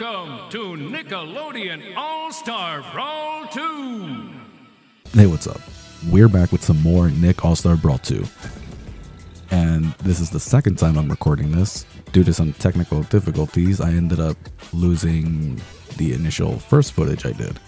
Welcome to Nickelodeon All Star Brawl 2. Hey, what's up? We're back with some more Nick All Star Brawl 2. And this is the second time I'm recording this. Due to some technical difficulties, I ended up losing the initial first footage I did.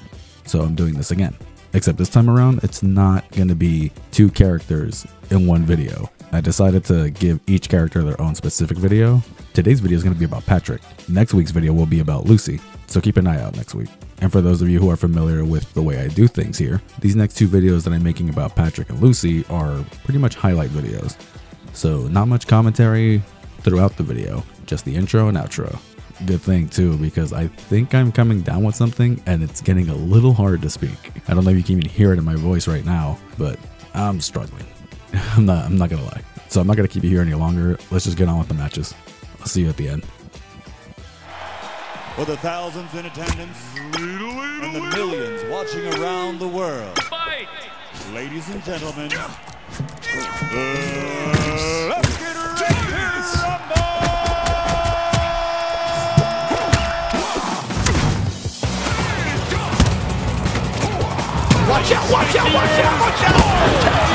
So I'm doing this again. Except this time around, it's not going to be two characters in one video. I decided to give each character their own specific video. Today's video is going to be about Patrick. Next week's video will be about Lucy, so keep an eye out next week. And for those of you who are familiar with the way I do things here, these next two videos that I'm making about Patrick and Lucy are pretty much highlight videos. So not much commentary throughout the video, just the intro and outro. Good thing too, because I think I'm coming down with something and it's getting a little hard to speak. I don't know if you can even hear it in my voice right now, but I'm struggling. I'm not I'm not gonna lie. So I'm not gonna keep you here any longer. Let's just get on with the matches. I'll see you at the end. For the thousands in attendance and the millions watching around the world, Fight! ladies and gentlemen, uh, let's get ready to rumble! Watch out, watch out, watch out, watch out!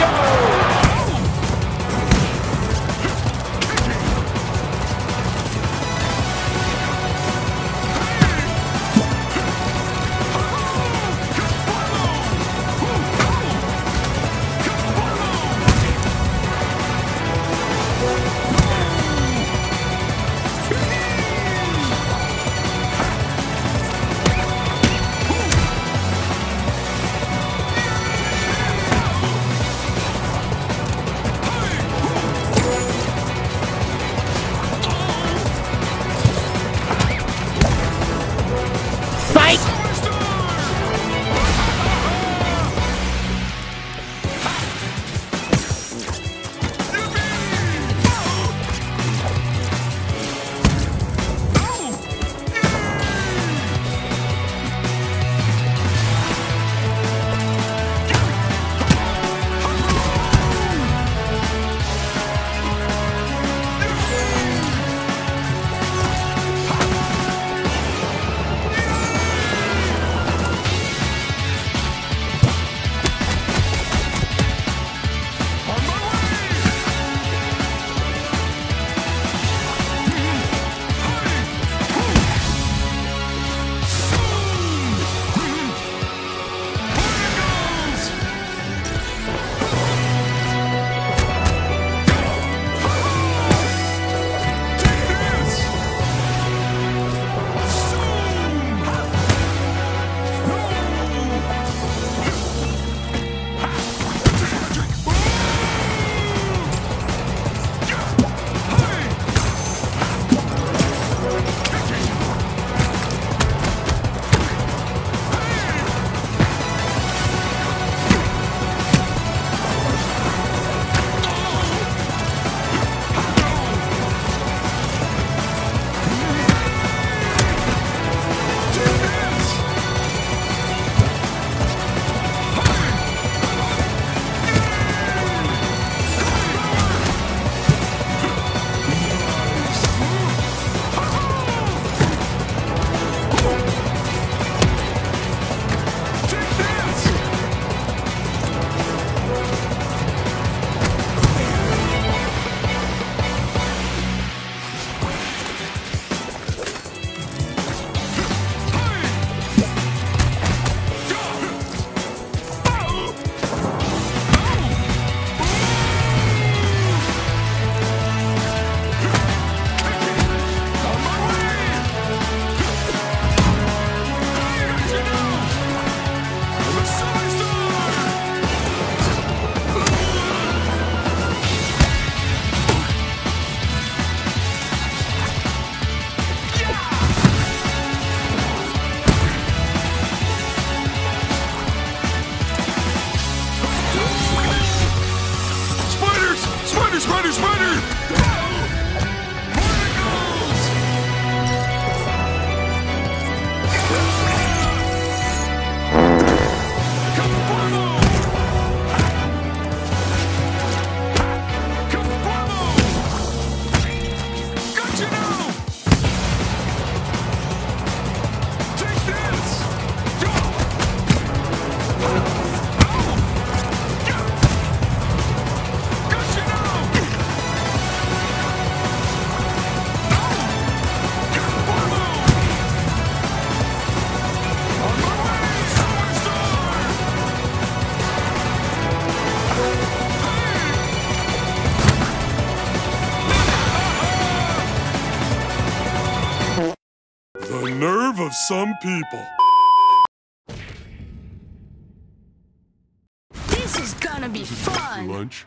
some people. This is gonna be fun! Lunch?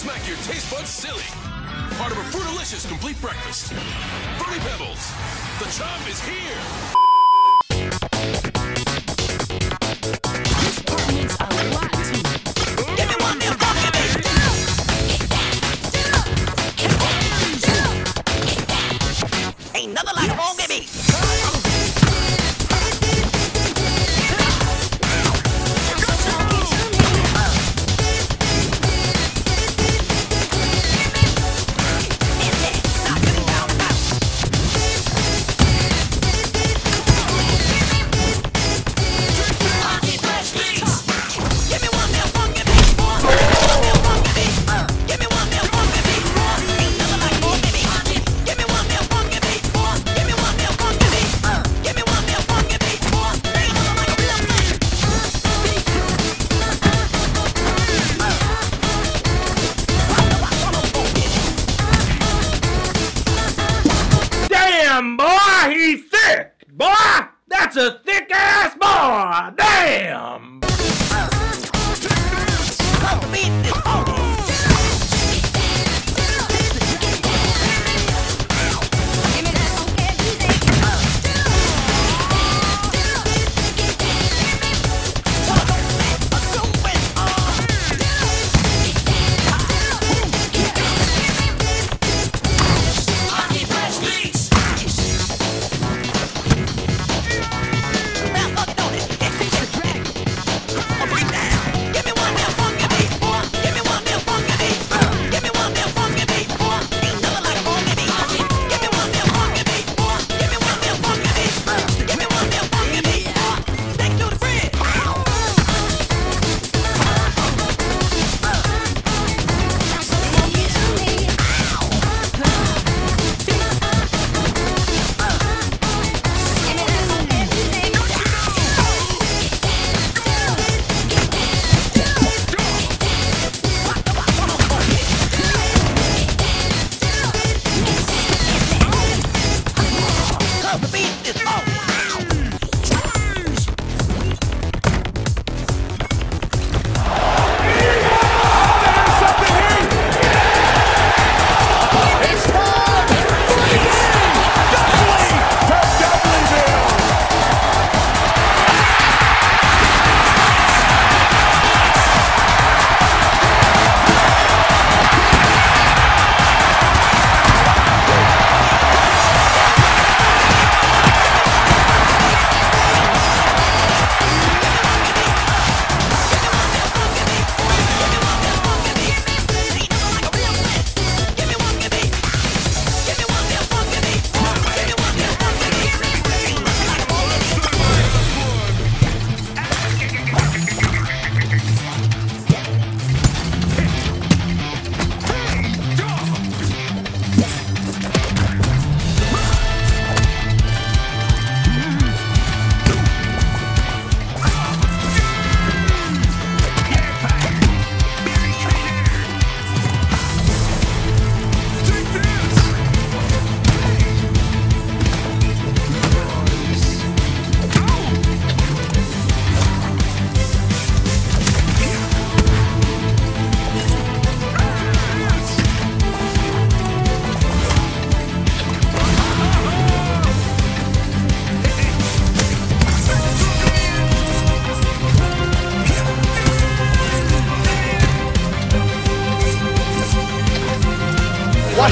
smack your taste buds silly. Part of a Fruitalicious complete breakfast. Fruity Pebbles, the chomp is here.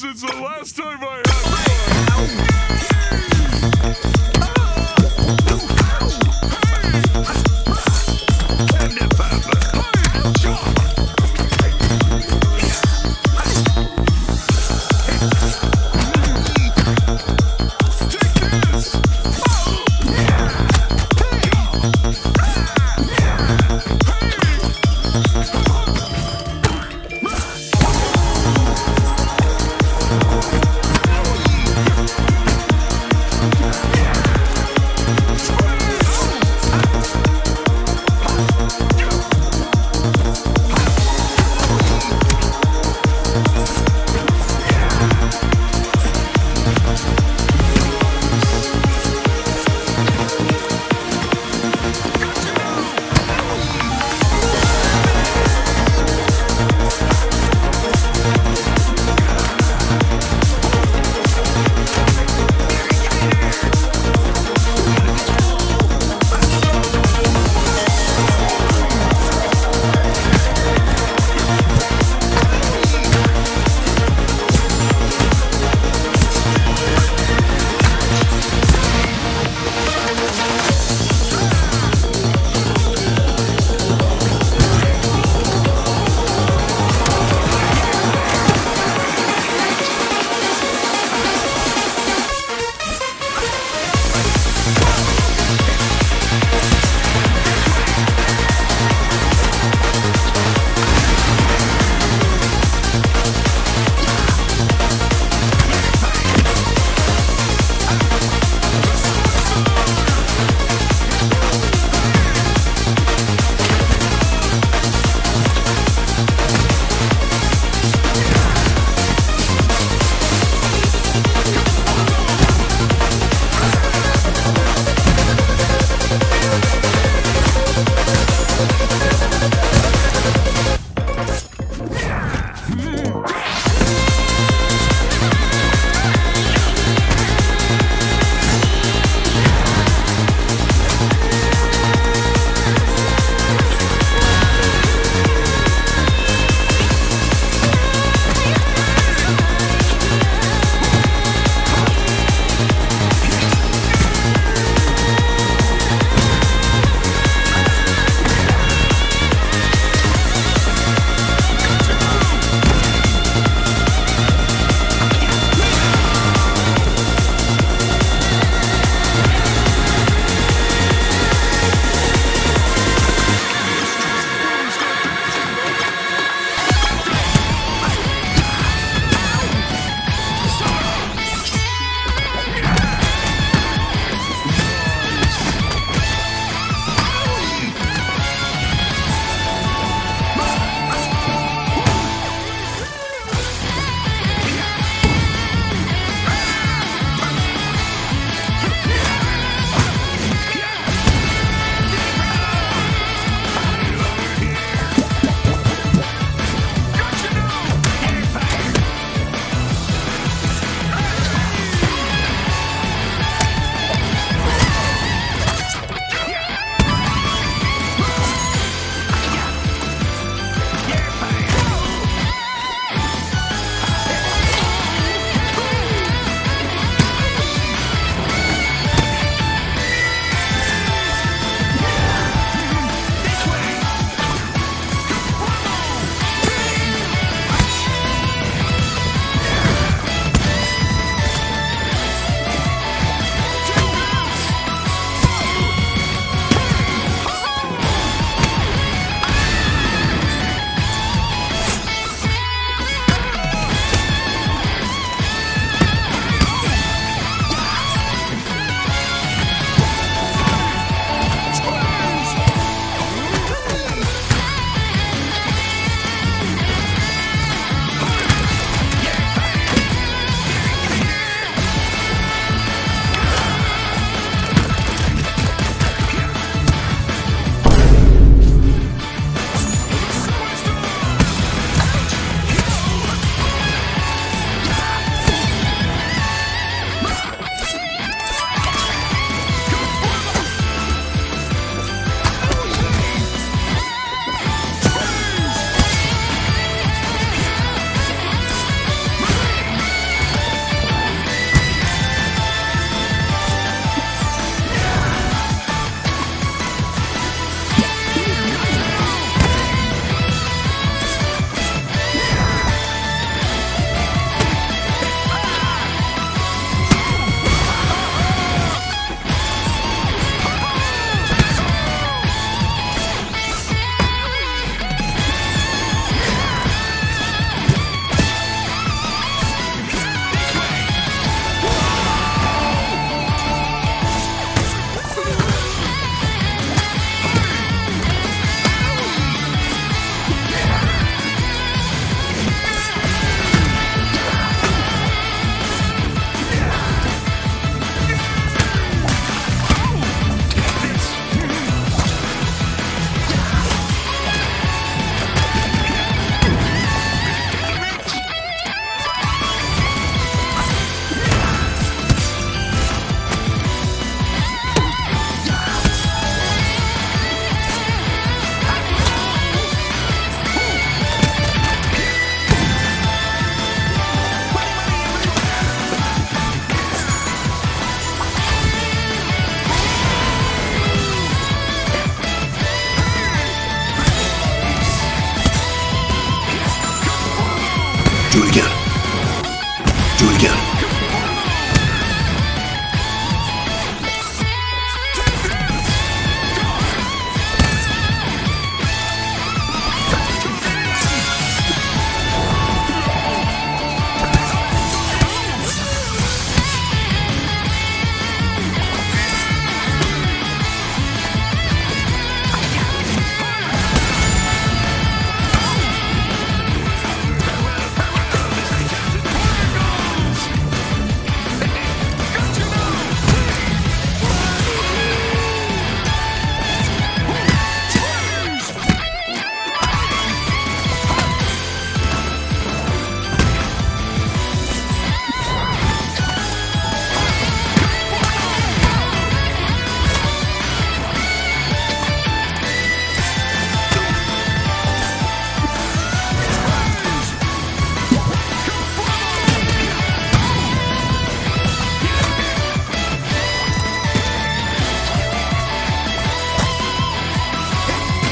Since the last time I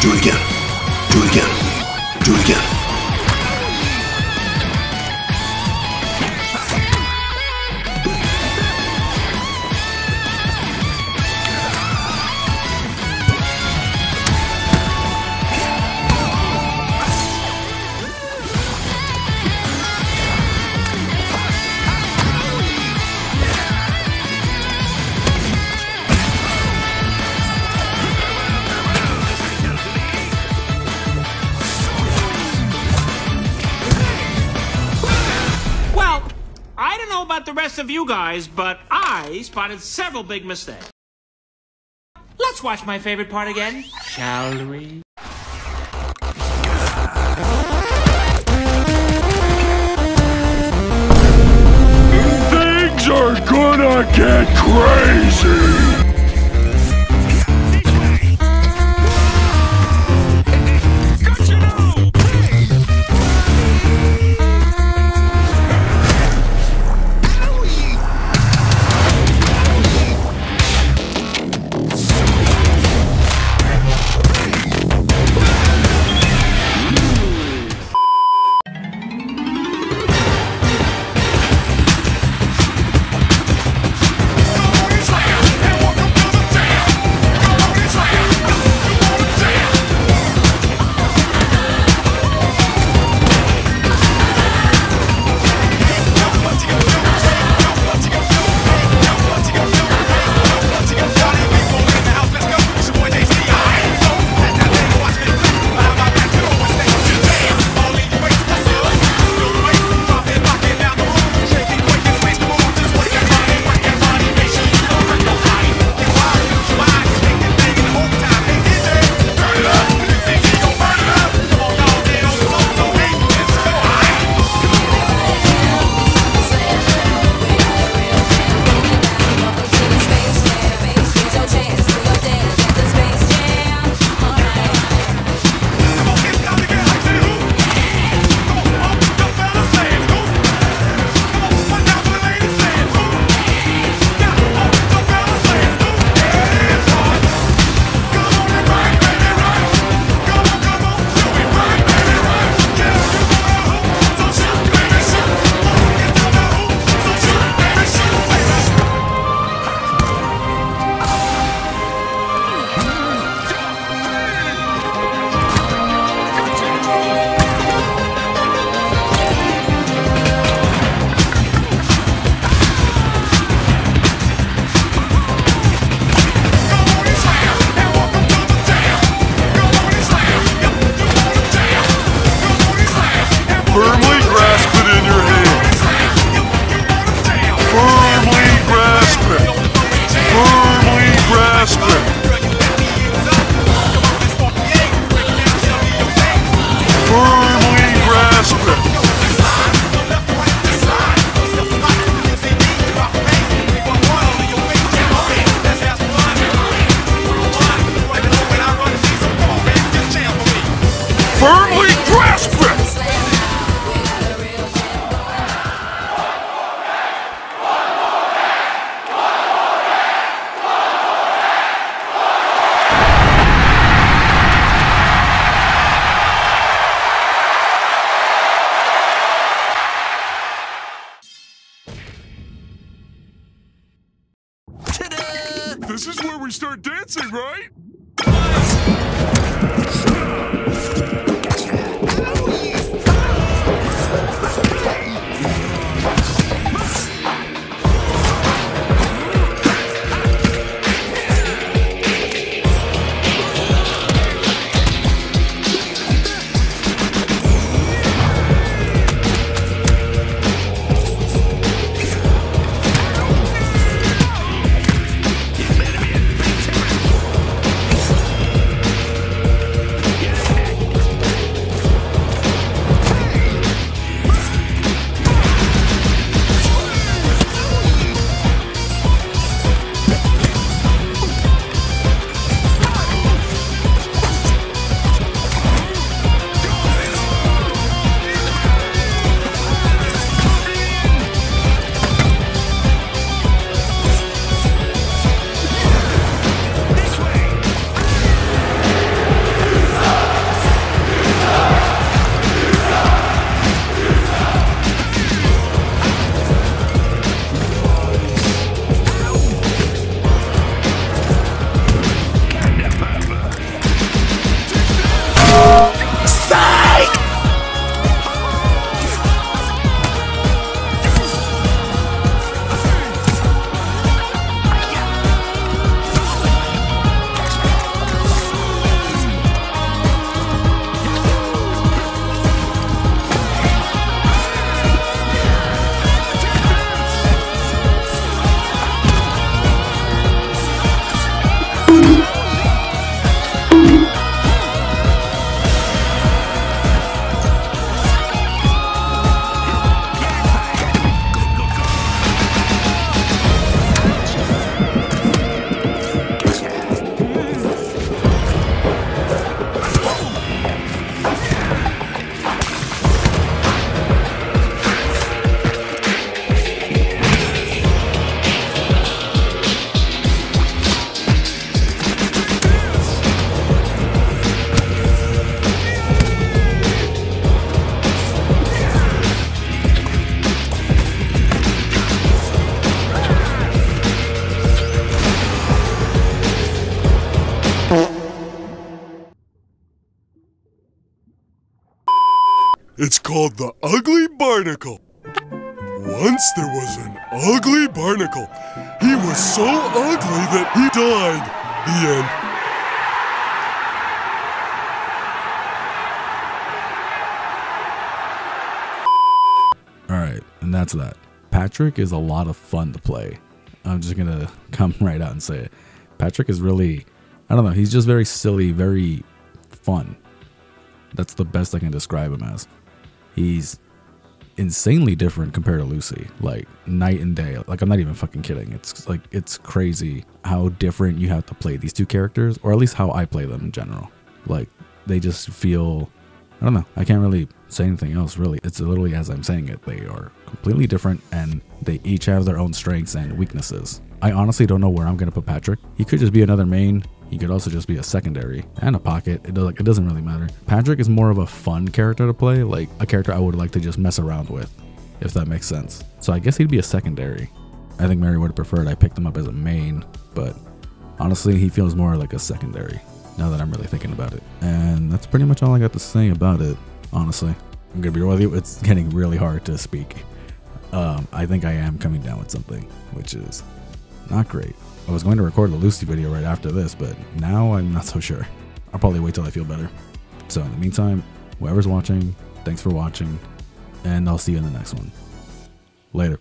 Do it again. Do it again. Do it again. Rest of you guys, but I spotted several big mistakes. Let's watch my favorite part again, shall we? Things are gonna get crazy! It's called the Ugly Barnacle. Once there was an ugly barnacle. He was so ugly that he died. The end. All right, and that's that. Patrick is a lot of fun to play. I'm just gonna come right out and say it. Patrick is really, I don't know, he's just very silly, very fun. That's the best I can describe him as. He's insanely different compared to Lucy, like night and day. Like I'm not even fucking kidding. It's like it's crazy how different you have to play these two characters, or at least how I play them in general. Like they just feel I don't know. I can't really say anything else really. It's literally as I'm saying it. They are completely different and they each have their own strengths and weaknesses. I honestly don't know where I'm gonna put Patrick. He could just be another main. He could also just be a secondary and a pocket. It, does, it doesn't really matter. Patrick is more of a fun character to play, like a character I would like to just mess around with, if that makes sense. So I guess he'd be a secondary. I think Mary would have preferred I picked him up as a main, but honestly, he feels more like a secondary now that I'm really thinking about it. And that's pretty much all I got to say about it, honestly. I'm gonna be real with you, it's getting really hard to speak. Um, I think I am coming down with something, which is not great. I was going to record the Lucy video right after this, but now I'm not so sure. I'll probably wait till I feel better. So in the meantime, whoever's watching, thanks for watching, and I'll see you in the next one. Later.